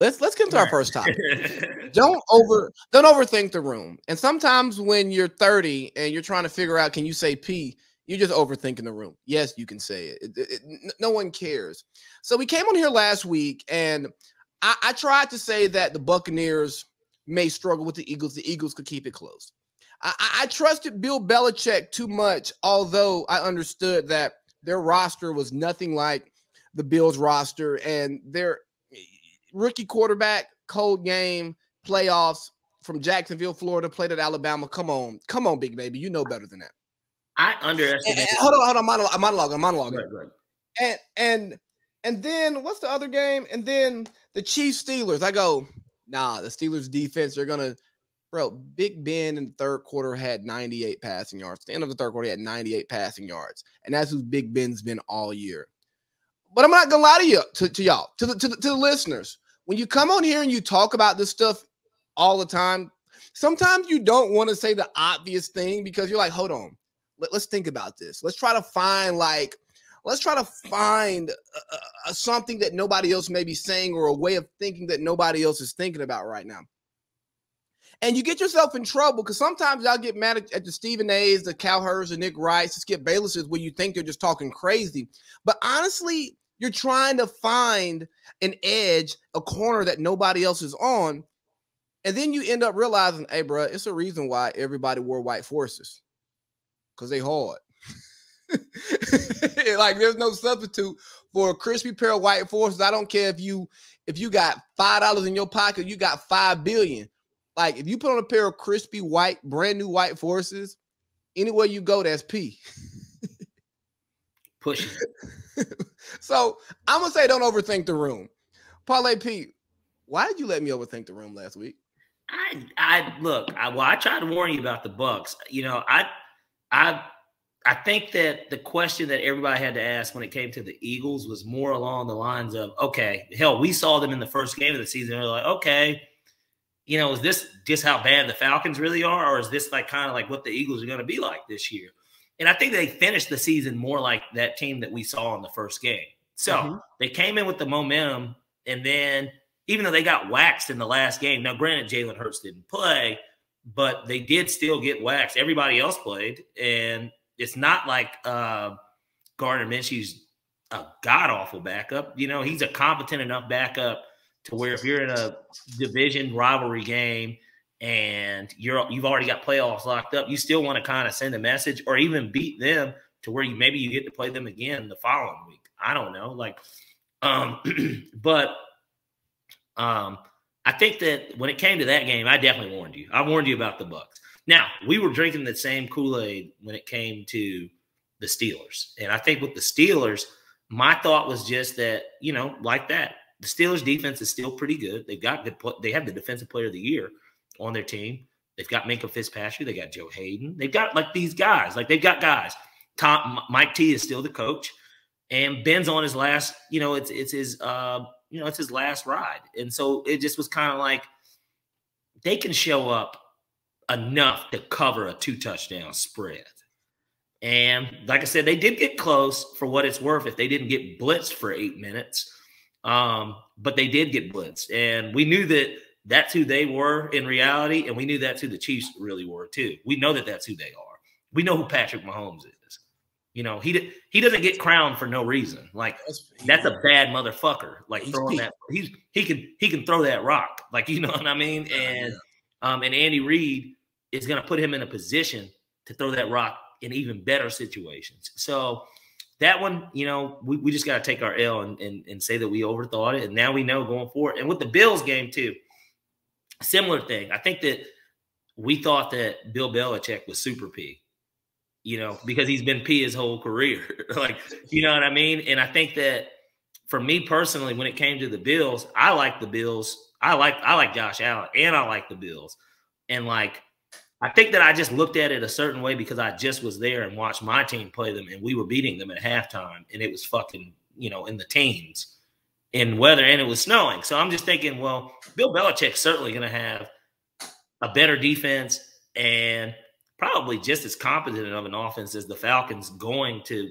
let's let's get into our first topic. don't over don't overthink the room. And sometimes when you're 30 and you're trying to figure out can you say P, you're just overthinking the room. Yes, you can say it. It, it, it. no one cares. So we came on here last week, and I, I tried to say that the Buccaneers may struggle with the Eagles. The Eagles could keep it close. I, I trusted Bill Belichick too much, although I understood that their roster was nothing like the Bills roster, and their rookie quarterback, cold game, playoffs from Jacksonville, Florida, played at Alabama. Come on, come on, big baby, you know better than that. I underestimate. And, and, hold on, hold on, monologue, monologue, monologue. Right, right. And and and then what's the other game? And then the Chiefs Steelers. I go, nah, the Steelers defense, they're gonna bro. Big Ben in the third quarter had 98 passing yards. At the end of the third quarter, he had 98 passing yards. And that's who Big Ben's been all year. But I'm not gonna lie to you, to, to y'all, to the, to the to the listeners. When you come on here and you talk about this stuff all the time, sometimes you don't want to say the obvious thing because you're like, hold on, let, us think about this. Let's try to find like, let's try to find uh, something that nobody else may be saying or a way of thinking that nobody else is thinking about right now. And you get yourself in trouble because sometimes y'all get mad at, at the Stephen A's, the Cowherds, the Nick Wrights, the Skip Baylesses where you think they're just talking crazy. But honestly, you're trying to find an edge, a corner that nobody else is on. And then you end up realizing, hey, bro, it's a reason why everybody wore white forces because they hard. like there's no substitute for a crispy pair of white forces. I don't care if you if you got five dollars in your pocket, you got five billion. Like if you put on a pair of crispy white, brand new white forces, anywhere you go, that's P. Push so I'm gonna say don't overthink the room. Parlay P, why did you let me overthink the room last week? I I look, I well, I tried to warn you about the Bucks. You know, I I I think that the question that everybody had to ask when it came to the Eagles was more along the lines of, okay, hell, we saw them in the first game of the season. They're like, okay, you know, is this just how bad the Falcons really are, or is this like kind of like what the Eagles are going to be like this year? And I think they finished the season more like that team that we saw in the first game. So mm-hmm. they came in with the momentum, and then even though they got waxed in the last game, now granted Jalen Hurts didn't play, but they did still get waxed. Everybody else played, and it's not like uh, Gardner Minshew's a god awful backup. You know, he's a competent enough backup to where if you're in a division rivalry game and you're you've already got playoffs locked up, you still want to kind of send a message or even beat them to where you maybe you get to play them again the following week. I don't know, like, um, but um, I think that when it came to that game, I definitely warned you. I warned you about the Bucks. Now we were drinking the same Kool Aid when it came to the Steelers, and I think with the Steelers, my thought was just that you know, like that, the Steelers defense is still pretty good. They've got good. They have the defensive player of the year on their team. They've got Minkah Fitzpatrick. They got Joe Haden. They've got like these guys. Like they've got guys. Tom Mike T is still the coach, and Ben's on his last. You know, it's it's his. uh you know, it's his last ride. And so it just was kind of like they can show up enough to cover a two touchdown spread. And like I said, they did get close for what it's worth if they didn't get blitzed for eight minutes. Um, but they did get blitzed. And we knew that that's who they were in reality. And we knew that's who the Chiefs really were too. We know that that's who they are. We know who Patrick Mahomes is. You know, he he doesn't get crowned for no reason. Like that's a bad motherfucker. Like he's throwing that he's he can he can throw that rock. Like you know what I mean? And um and Andy Reid is going to put him in a position to throw that rock in even better situations. So that one, you know, we, we just got to take our L and, and, and say that we overthought it. And now we know going forward. And with the Bills game, too, similar thing. I think that we thought that Bill Belichick was super P you know, because he's been P his whole career. like, you know what I mean? And I think that for me personally, when it came to the Bills, I like the Bills. I like I like Josh Allen and I like the Bills. And like I think that I just looked at it a certain way because I just was there and watched my team play them and we were beating them at halftime and it was fucking, you know, in the teens in weather and it was snowing. So I'm just thinking, well, Bill Belichick's certainly going to have a better defense and probably just as competent of an offense as the Falcons going to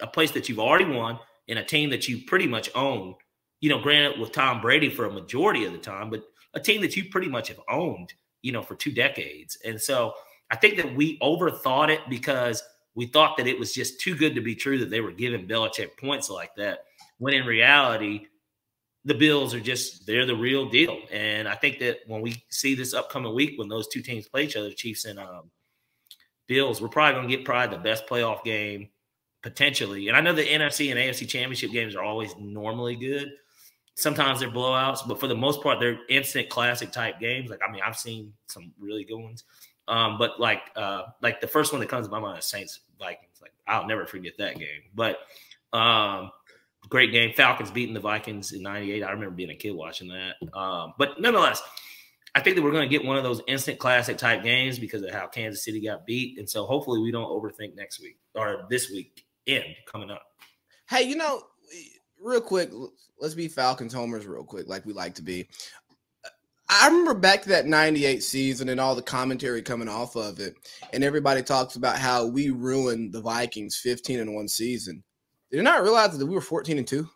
a place that you've already won in a team that you pretty much own you know, granted with Tom Brady for a majority of the time, but a team that you pretty much have owned, you know, for two decades. And so I think that we overthought it because we thought that it was just too good to be true that they were giving Belichick points like that. When in reality, the Bills are just they're the real deal. And I think that when we see this upcoming week when those two teams play each other, Chiefs and um, Bills, we're probably going to get probably the best playoff game potentially. And I know the NFC and AFC championship games are always normally good. Sometimes they're blowouts, but for the most part, they're instant classic type games. Like I mean, I've seen some really good ones. Um, but like uh, like the first one that comes to my mind is Saints Vikings. Like I'll never forget that game. But um, great game. Falcons beating the Vikings in '98. I remember being a kid watching that. Um, but nonetheless, I think that we're going to get one of those instant classic type games because of how Kansas City got beat, and so hopefully we don't overthink next week or this week end coming up. Hey, you know, real quick, let's be Falcons homers real quick, like we like to be. I remember back to that 98 season and all the commentary coming off of it, and everybody talks about how we ruined the Vikings 15 in one season. Did you not realize that we were 14 and 2?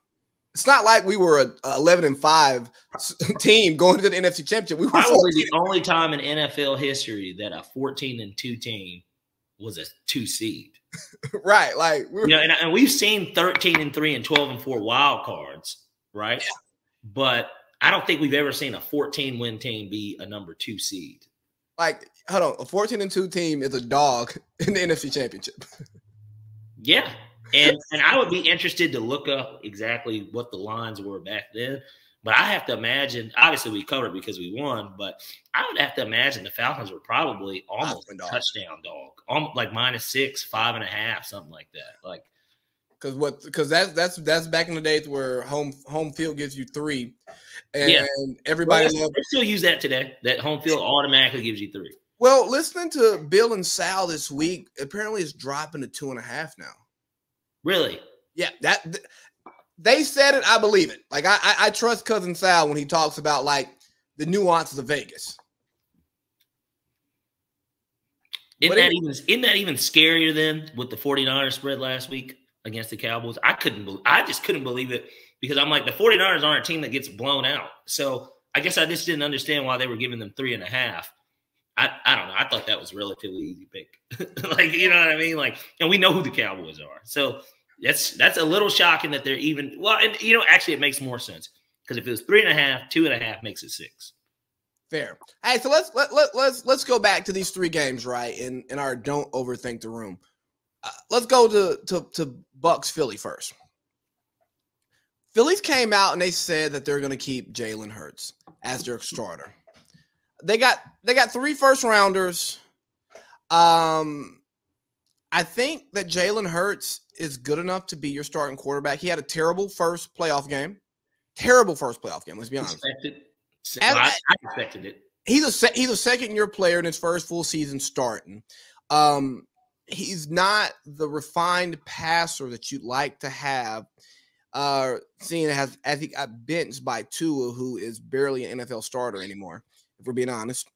It's not like we were a, 11 and 5 team going to the NFC Championship. We were probably the only time in NFL history that a 14 and 2 team was a two seed. right. Like, we you know, and, and, we've seen 13 and 3 and 12 and 4 wild cards, right? Yeah. But I don't think we've ever seen a 14 win team be a number two seed. Like, hold on, a 14 and 2 team is a dog in the NFC Championship. yeah. And and I would be interested to look up exactly what the lines were back then. But I have to imagine, obviously we covered because we won, but I would have to imagine the Falcons were probably almost a touchdown dog, almost like minus six, five and a half, something like that. Like because what because that's that's that's back in the days where home home field gives you three, and yeah. everybody well, they still use that today. That home field automatically gives you three. Well, listening to Bill and Sal this week, apparently it's dropping to two and a half now. Really? Yeah, that th- they said it. I believe it. Like I, I, I trust cousin Sal when he talks about like the nuances of Vegas. Isn't that, even, isn't that even scarier than with the 49ers spread last week against the Cowboys? I couldn't believe I just couldn't believe it because I'm like the 49ers aren't a team that gets blown out. So I guess I just didn't understand why they were giving them three and a half. I, I don't know. I thought that was relatively easy pick. like, you know what I mean? Like, and we know who the Cowboys are. So that's that's a little shocking that they're even well, and you know, actually it makes more sense. Because if it was three and a half, two and a half makes it six. Fair. Hey, so let's let, let let's let's go back to these three games, right? In in our don't overthink the room. Uh, let's go to to to Bucks Philly first. Phillies came out and they said that they're going to keep Jalen Hurts as their starter they got they got three first rounders. Um, I think that Jalen Hurts is good enough to be your starting quarterback. He had a terrible first playoff game, terrible first playoff game. Let's be honest. Expected. I, I expected it. He's a he's a second year player in his first full season starting. Um, he's not the refined passer that you'd like to have. Uh, seeing as as he got benched by Tua, who is barely an NFL starter anymore if we're being honest.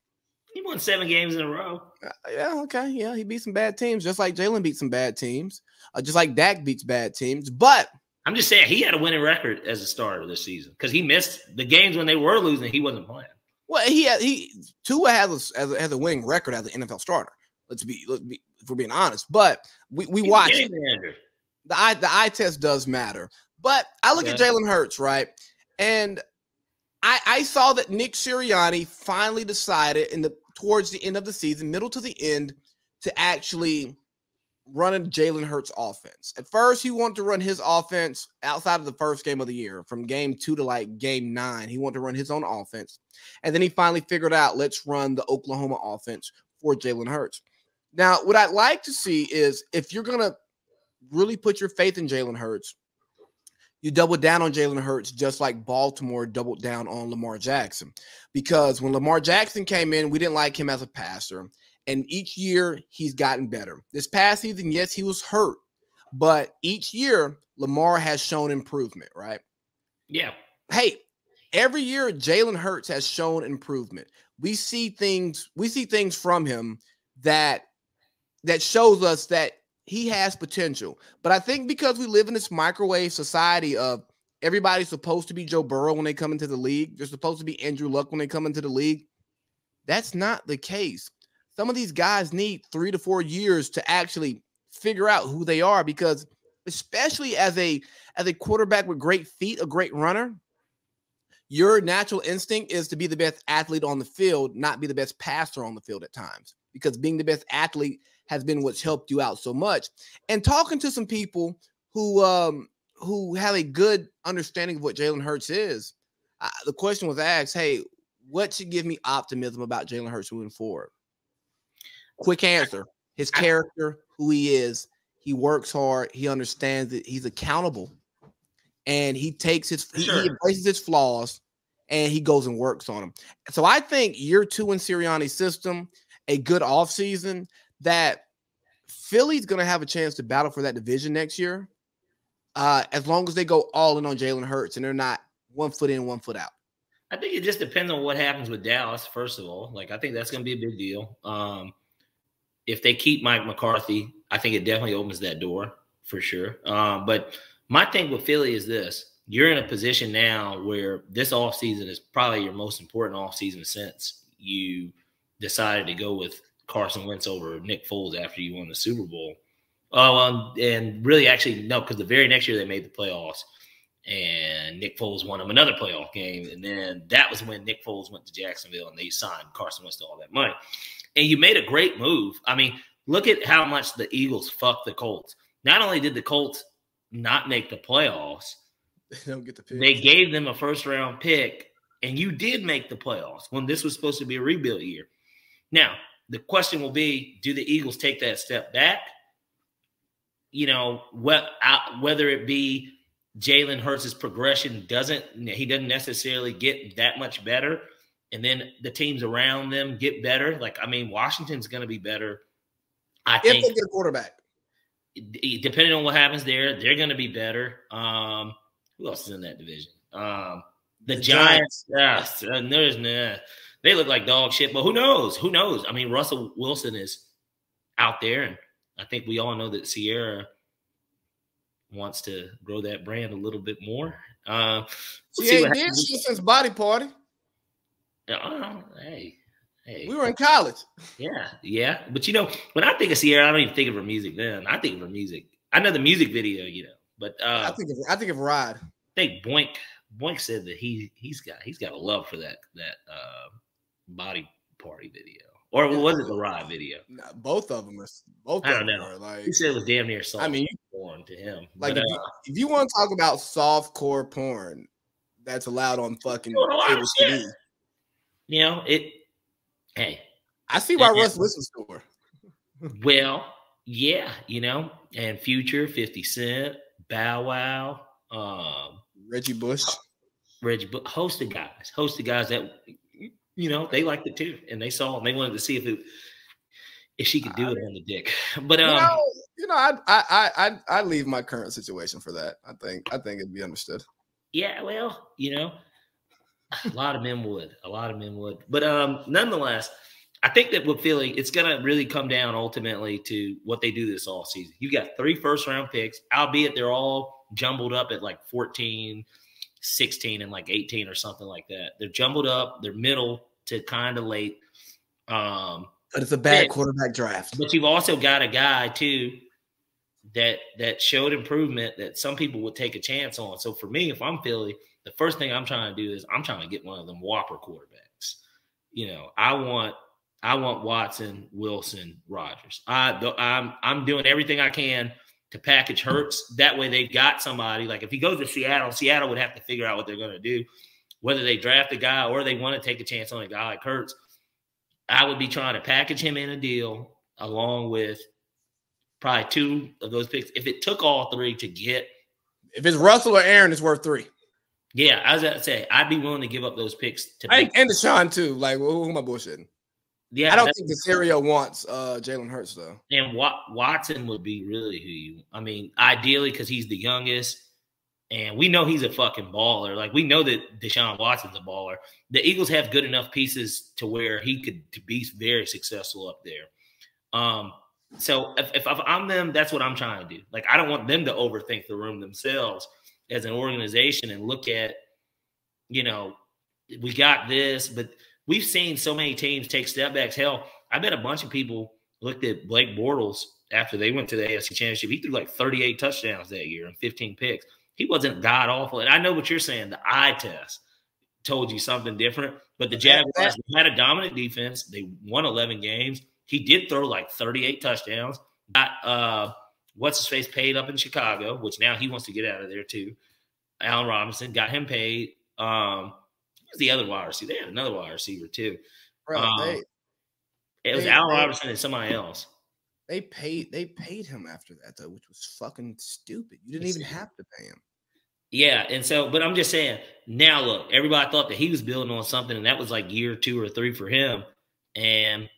He won seven games in a row. Uh, yeah, okay. Yeah, he beat some bad teams, just like Jalen beat some bad teams, uh, just like Dak beats bad teams. But I'm just saying he had a winning record as a starter this season because he missed the games when they were losing. He wasn't playing. Well, he had, he Tua has a, has a, has a winning record as an NFL starter. Let's be, let's be if we're being honest. But we we watch the eye the eye test does matter. But I look yeah. at Jalen Hurts right, and I, I saw that Nick Sirianni finally decided in the towards the end of the season, middle to the end, to actually run a Jalen Hurts offense. At first, he wanted to run his offense outside of the first game of the year, from game two to like game nine. He wanted to run his own offense. And then he finally figured out let's run the Oklahoma offense for Jalen Hurts. Now, what I'd like to see is if you're going to really put your faith in Jalen Hurts, you double down on Jalen Hurts just like Baltimore doubled down on Lamar Jackson. Because when Lamar Jackson came in, we didn't like him as a passer. And each year he's gotten better. This past season, yes, he was hurt, but each year Lamar has shown improvement, right? Yeah. Hey, every year Jalen Hurts has shown improvement. We see things, we see things from him that that shows us that he has potential. But I think because we live in this microwave society of everybody's supposed to be Joe Burrow when they come into the league. They're supposed to be Andrew Luck when they come into the league. That's not the case. Some of these guys need three to four years to actually figure out who they are because especially as a as a quarterback with great feet, a great runner, your natural instinct is to be the best athlete on the field, not be the best passer on the field at times. Because being the best athlete has been what's helped you out so much. And talking to some people who um who have a good understanding of what Jalen Hurts is, uh, the question was asked, "Hey, what should give me optimism about Jalen Hurts moving forward?" Quick answer: His character, who he is. He works hard. He understands it. He's accountable, and he takes his sure. he embraces his flaws, and he goes and works on them. So I think year two in Sirianni's system, a good offseason that Philly's going to have a chance to battle for that division next year, uh, as long as they go all in on Jalen Hurts and they're not one foot in, one foot out. I think it just depends on what happens with Dallas. First of all, like I think that's going to be a big deal. Um, if they keep Mike McCarthy, I think it definitely opens that door for sure. Um, but my thing with Philly is this: you're in a position now where this offseason is probably your most important offseason since you decided to go with Carson Wentz over Nick Foles after you won the Super Bowl. Oh, um, and really, actually, no, because the very next year they made the playoffs, and Nick Foles won them another playoff game, and then that was when Nick Foles went to Jacksonville and they signed Carson Wentz to all that money. And you made a great move. I mean, look at how much the Eagles fucked the Colts. Not only did the Colts not make the playoffs, they don't get the pick. They gave them a first round pick, and you did make the playoffs when this was supposed to be a rebuild year. Now, the question will be do the Eagles take that step back? You know, what, whether it be Jalen Hurts' progression doesn't, he doesn't necessarily get that much better. And then the teams around them get better. Like, I mean, Washington's going to be better. I if think. they get a quarterback. Depending on what happens there, they're going to be better. Um, who else is in that division? Um, the, the Giants. Giants. Yeah, there's nah, they look like dog shit, but who knows? Who knows? I mean, Russell Wilson is out there, and I think we all know that Ciara wants to grow that brand a little bit more. Uh, we'll she ain't did since Body Party. Uh, hey, hey, we were in college. Yeah, yeah, but you know, when I think of Ciara, I don't even think of her music. Then I think of her music. I know the music video, you know, but uh, I think of, I think of Rod. I think Boink Boink said that he he's got he's got a love for that that uh, body party video. Or yeah. was it the ride video? Nah, both of them are both. I don't know. Are like he said it was damn near soft. I mean, porn to him. Like but, if, uh, you, if, you, want to talk about soft core porn, that's allowed on fucking cable TV. You know it. Hey, I see why Russ listens to her. well, yeah, you know, and Future, Fifty Cent, Bow Wow, um, Reggie Bush, Reggie, Bush, host of guys, host of guys that you know, they liked it too, and they saw and they wanted to see if it if she could do I, it on the dick. But um, you know, you know, I I I I leave my current situation for that. I think I think it'd be understood. Yeah, well, you know, a lot of men would, a lot of men would, but um, nonetheless. I think that with Philly, it's going to really come down ultimately to what they do this all season. You got three first round picks, albeit they're all jumbled up at like 14, 16 and like 18 or something like that. They're jumbled up, they're middle to kind of late. Um, but it's a bad quarterback draft. But you've also got a guy too that that showed improvement that some people would take a chance on. So for me, if I'm Philly, the first thing I'm trying to do is I'm trying to get one of them whopper quarterbacks. You know, I want I want Watson, Wilson, Rodgers. I I'm I'm doing everything I can to package Hurts. That way they've got somebody. Like if he goes to Seattle, Seattle would have to figure out what they're going to do, whether they draft a guy or they want to take a chance on a guy like Hurts. I would be trying to package him in a deal along with probably two of those picks. If it took all three to get, if it's Russell or Aaron, it's worth three. Yeah, I was to say I'd be willing to give up those picks to. I, and Deshaun too. Like, who, who am I bullshitting? Yeah, I don't think Caserio wants uh, Jalen Hurts though. And Watson would be really who you. I mean, ideally because he's the youngest, and we know he's a fucking baller. Like we know that Deshaun Watson's a baller. The Eagles have good enough pieces to where he could to be very successful up there. Um, so if, if I'm them, that's what I'm trying to do. Like I don't want them to overthink the room themselves. as an organization and look at, you know, we got this, but we've seen so many teams take step backs. Hell, I bet a bunch of people looked at Blake Bortles after they went to the AFC Championship. He threw like 38 touchdowns that year and 15 picks. He wasn't god awful. And I know what you're saying. The eye test told you something different. But the Jaguars had a dominant defense. They won 11 games. He did throw like 38 touchdowns. Got uh, what's his face paid up in Chicago, which now he wants to get out of there too. Allen Robinson got him paid. Um, who's the other wide receiver? They had another wide receiver too. Bro, um, they, it was they, they, Robinson and somebody else. They paid they paid him after that though, which was fucking stupid. You didn't even have to pay him. Yeah, and so, but I'm just saying. Now, look, everybody thought that he was building on something, and that was like year two or three for him. And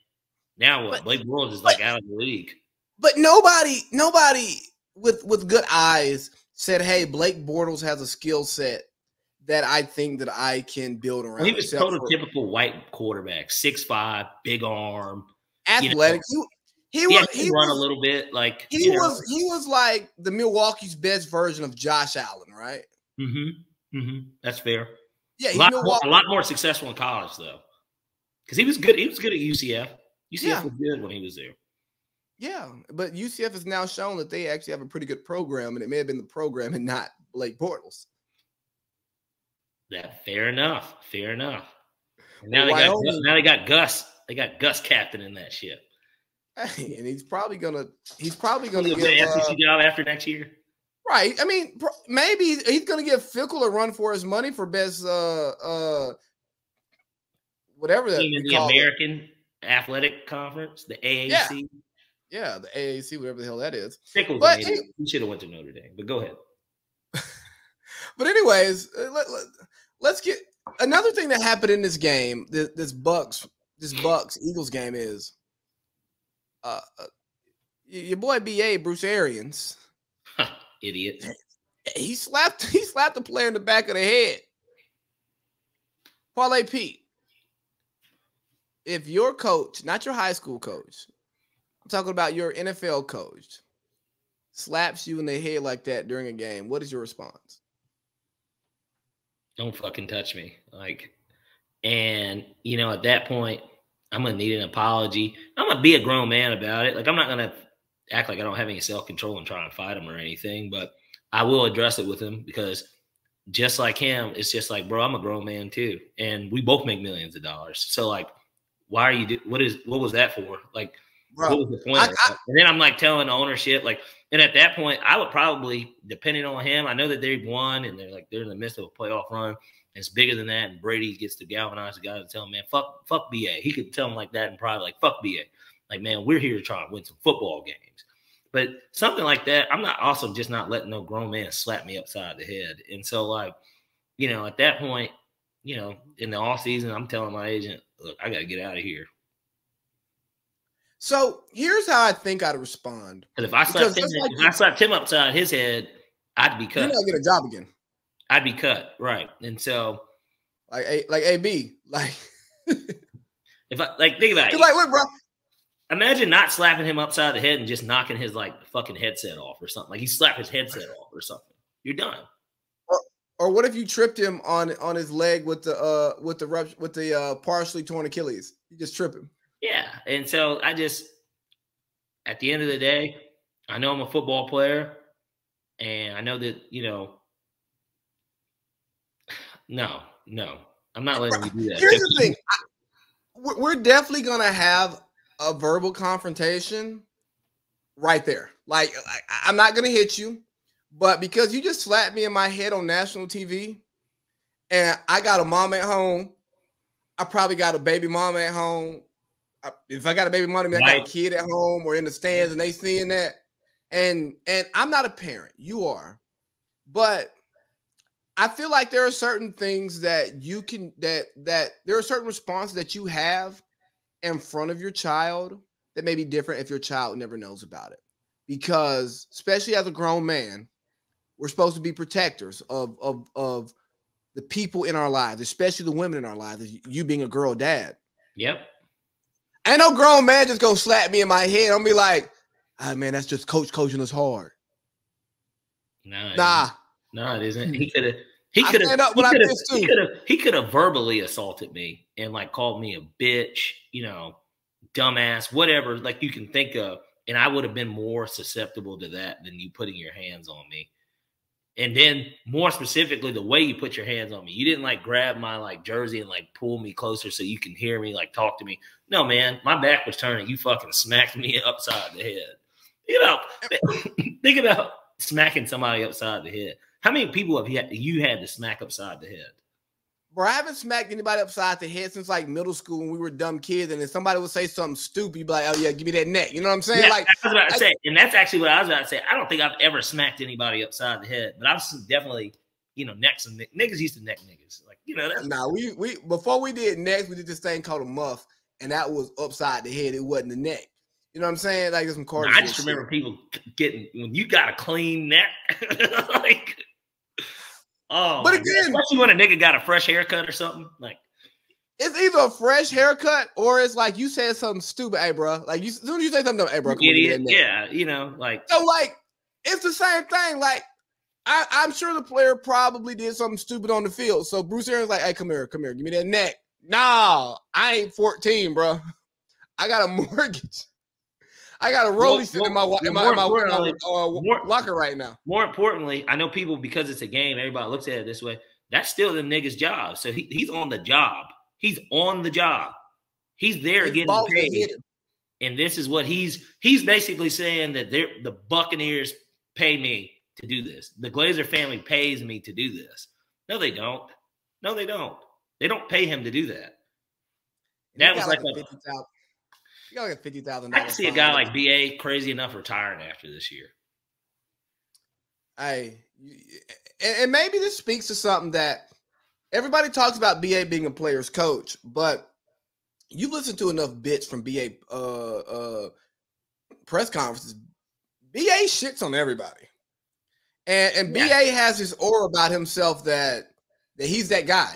now what? But, Blake Bortles is like out of the league. But nobody, nobody with with good eyes said, "Hey, Blake Bortles has a skill set that I think that I can build around." Well, he was prototypical for, white quarterback, six five, big arm, athletic. You know, he, he was he run was, a little bit like he was know. he was like the Milwaukee's best version of Josh Allen, right? Mm-hmm. Mm-hmm. That's fair. Yeah, a lot, more, a lot more successful in college though, because he was good. He was good at UCF. UCF yeah. was good when he was there. Yeah, but UCF has now shown that they actually have a pretty good program, and it may have been the program and not Blake Bortles. Yeah, fair enough. Fair enough. Now they got now they got Gus. They got Gus captain in that ship. Hey, and he's probably gonna he's probably gonna get the SEC uh, job after next year. Right. I mean, maybe he's gonna give Fickell a run for his money for best uh uh whatever that in the American it. Athletic Conference, the AAC. Yeah. yeah. the AAC, whatever the hell that is. Fickell's but he, he should have went to Notre Dame, but go ahead. But anyways, uh, let, let, let's get another thing that happened in this game. This, this Bucks, this Bucks Eagles game is uh, uh your boy BA Bruce Arians, idiot. He slapped he slapped the player in the back of the head. Parlay Pete, if your coach, not your high school coach, I'm talking about your NFL coach, slaps you in the head like that during a game, what is your response? Don't fucking touch me. Like, and you know, at that point, I'm gonna need an apology. I'm gonna be a grown man about it. Like I'm not gonna act like I don't have any self control and try and fight him or anything, but I will address it with him because just like him, it's just like, bro, I'm a grown man too, and we both make millions of dollars. So like, why are you? Do- what is? What was that for? Like, bro, what was the point? I, I, and then I'm like telling the ownership, like, and at that point, I would probably, depending on him, I know that they've won and they're like they're in the midst of a playoff run. It's bigger than that. And Brady gets to galvanize the guys and tell him, man, fuck, fuck BA. He could tell him like that and probably like, fuck BA. Like, man, we're here to try and win some football games. But something like that, I'm not also just not letting no grown man slap me upside the head. And so, like, you know, at that point, you know, in the off season, I'm telling my agent, look, I got to get out of here. So here's how I think I'd respond. Because if I slapped him, like if I slapped him upside his head, I'd be cut. You're not get a job again. I'd be cut, right? And so, like, a, like AB, like, if I like think about it, like, look, bro. Imagine not slapping him upside the head and just knocking his like fucking headset off or something. Like he slapped his headset off or something. You're done. Or, or what if you tripped him on on his leg with the uh with the with the uh partially torn Achilles? You just trip him. Yeah, and so I just at the end of the day, I know I'm a football player, and I know that you know no, no, I'm not letting you do that. Here's the thing: I, we're definitely gonna have a verbal confrontation right there. Like, I'm not gonna hit you, but because you just slapped me in my head on national TV, and I got a mom at home, I probably got a baby mom at home. If I got a baby mom, I, got a kid at home or in the stands, and they seeing that. And and I'm not a parent. You are, but I feel like there are certain things that you can that that there are certain responses that you have in front of your child that may be different if your child never knows about it. Because especially as a grown man, we're supposed to be protectors of of of the people in our lives, especially the women in our lives. You being a girl dad. Yep. Ain't no grown man just gonna slap me in my head. I'm be like, ah man, that's just coach coaching us hard. Nah, nah, No, it isn't. He could have. He could have. He could have. He could have verbally assaulted me and like called me a bitch. You know, dumbass, whatever. Like you can think of, and I would have been more susceptible to that than you putting your hands on me. And then more specifically, the way you put your hands on me, you didn't like grab my like jersey and like pull me closer so you can hear me, like talk to me. No, man, my back was turning. You fucking smacked me upside the head. You know, think about smacking somebody upside the head. How many people have you had, you had to smack upside the head? Bro, I haven't smacked anybody upside the head since like middle school when we were dumb kids, and then somebody would say something stupid, you'd be like, "Oh yeah, give me that neck." You know what I'm saying? Yeah, like I was about to I, say, and that's actually what I was about to say. I don't think I've ever smacked anybody upside the head, but I've definitely, you know, necks and niggas used to neck niggas. Like you know, that's nah. We we before we did necks, we did this thing called a muff, and that was upside the head. It wasn't the neck. You know what I'm saying? Like some cards. I just remember people getting when you got a clean neck, like Oh, but again, especially when a nigga got a fresh haircut or something, like it's either a fresh haircut or it's like you said something stupid, hey, bro. Like you, as soon as you say something, hey, bro, idiot. Yeah, you know, like so, like it's the same thing. Like I, am sure the player probably did something stupid on the field. So Bruce Arians like, hey, come here, come here, give me that neck. Nah, I ain't 14, bro. I got a mortgage. I got a rollie sitting in my in my, my, my uh, more, locker right now. More importantly, I know people because it's a game. Everybody looks at it this way. That's still the nigga's job. So he, he's on the job. He's on the job. He's there getting paid. And this is what he's he's basically saying that they're the Buccaneers pay me to do this. The Glazer family pays me to do this. No, they don't. No, they don't. They don't pay him to do that. That was like, like a, you got like a fifty thousand. I can see a guy like BA crazy enough retiring after this year. I and maybe this speaks to something that everybody talks about BA being a player's coach, but you've listened to enough bits from BA uh, uh, press conferences. BA shits on everybody, and and yeah. BA has this aura about himself that that he's that guy.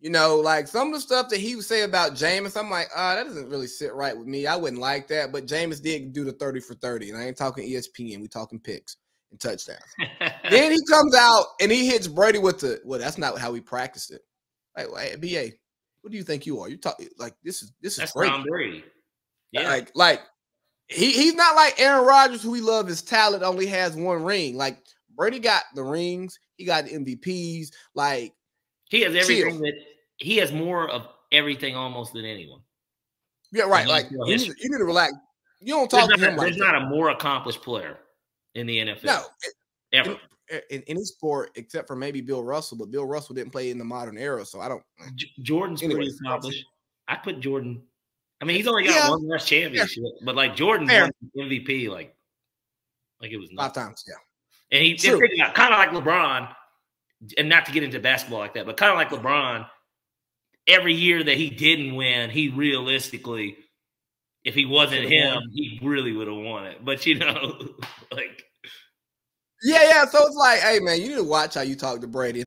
You know, like some of the stuff that he would say about Jameis, I'm like, ah, oh, that doesn't really sit right with me. I wouldn't like that. But Jameis did do the 30 for 30. And I ain't talking ESPN, we talking picks and touchdowns. then he comes out and he hits Brady with the well, that's not how we practiced it. Like, BA, what do you think you are? You talk like this is this is that's great. Tom Brady. Yeah. Like, like he, he's not like Aaron Rodgers, who we love his talent, only has one ring. Like Brady got the rings, he got the MVPs. Like he has everything that he has more of everything almost than anyone. Yeah, right. Like you need, you need, to relax. You don't talk there's to him. Not, there's not a more accomplished player in the NFL. No, ever. In, in, any sport except for maybe Bill Russell, but Bill Russell didn't play in the modern era, so I don't. J- Jordan's pretty accomplished. I put Jordan. I mean, he's only got yeah. one less championship, yeah. but like Jordan Fair. won MVP like like it was five times. Yeah, and he kind of like LeBron, and not to get into basketball like that, but kind of like LeBron every year that he didn't win, he realistically, if he wasn't him, won. he really would have won it. But you know, like yeah, yeah. So it's like, hey man, you need to watch how you talk to Brady.